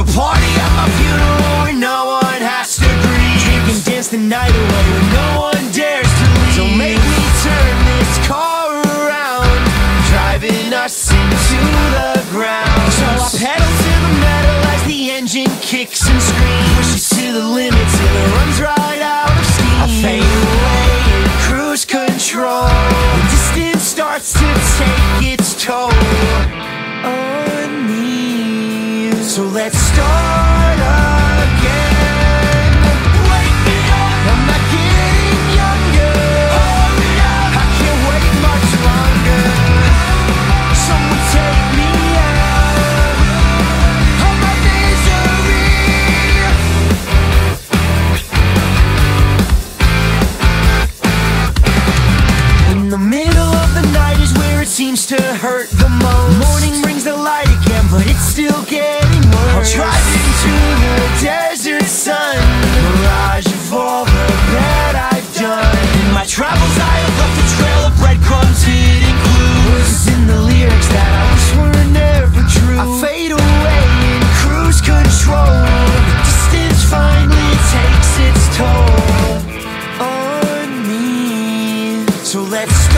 a party, I'm a funeral. Where no one has to grieve. You can dance the night away when no one dares to leave. So make me turn this car around. Driving us into the ground. So I pedal to the metal as the engine kicks and screams. Pushes to the limits and it runs right out of steam. I fade away in cruise control. The distance starts to take its toll. So let's start again. Wake me up I'm not getting younger. Hurry up I can't wait much longer. Someone take me out of my misery. In the middle of the night is where it seems to hurt Travels I have left a trail of breadcrumbs hidden clues. In the lyrics that I wish were never true I fade away in cruise control Distance finally takes its toll On me. So let's